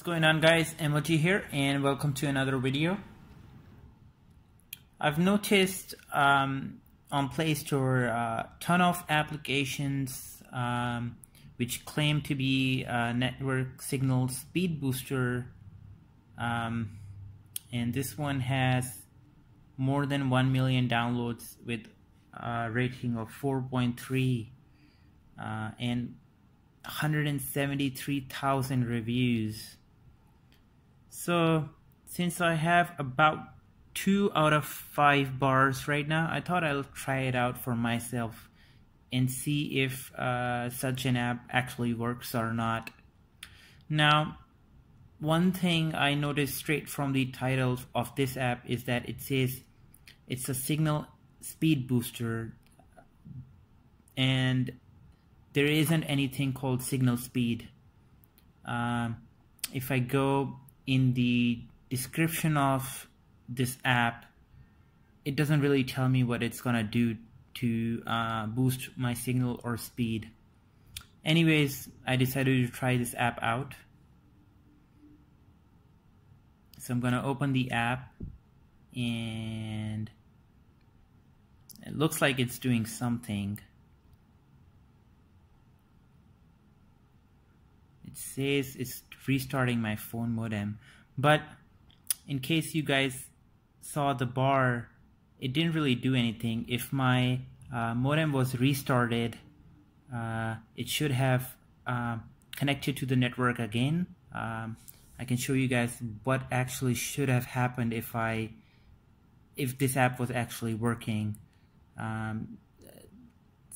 What's going on guys, MOT here and welcome to another video. I've noticed um, on Play Store a uh, ton of applications um, which claim to be a network signal speed booster. Um, and this one has more than 1 million downloads with a rating of 4.3 uh, and 173,000 reviews so since I have about two out of five bars right now, I thought I'll try it out for myself and see if uh, such an app actually works or not. Now, one thing I noticed straight from the title of this app is that it says it's a signal speed booster and there isn't anything called signal speed. Um, if I go in the description of this app, it doesn't really tell me what it's gonna do to uh, boost my signal or speed. Anyways, I decided to try this app out. So I'm gonna open the app and it looks like it's doing something. It says it's restarting my phone modem. But in case you guys saw the bar, it didn't really do anything. If my uh, modem was restarted, uh, it should have uh, connected to the network again. Um, I can show you guys what actually should have happened if I if this app was actually working. Um,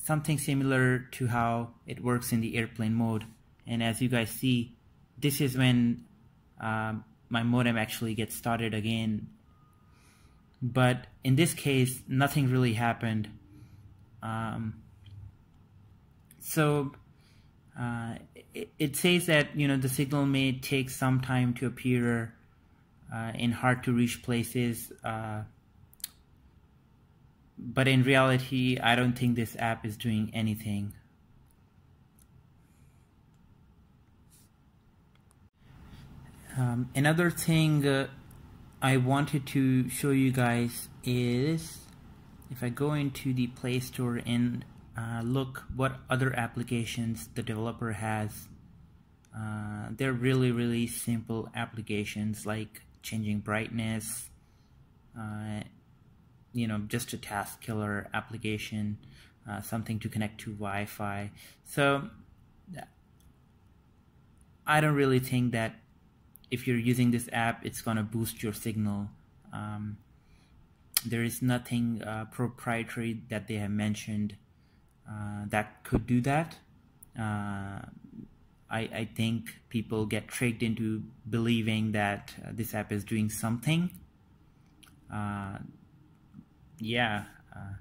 something similar to how it works in the airplane mode. And as you guys see, this is when um, my modem actually gets started again. But in this case, nothing really happened. Um, so uh, it, it, says that you know the signal may take some time to appear uh, in hard to reach places. Uh, but in reality, I don't think this app is doing anything. Um, another thing uh, I wanted to show you guys is if I go into the Play Store and uh, look what other applications the developer has uh, they're really really simple applications like changing brightness uh, you know just a task killer application uh, something to connect to Wi-Fi. So I don't really think that if you're using this app, it's going to boost your signal. Um, there is nothing uh, proprietary that they have mentioned uh, that could do that. Uh, I, I, think people get tricked into believing that uh, this app is doing something. Uh, yeah, uh,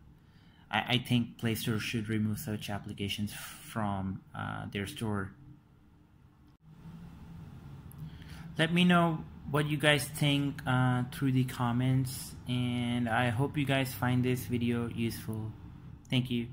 I, I, think Play Store should remove such applications from their store let me know what you guys think uh, through the comments and I hope you guys find this video useful. Thank you.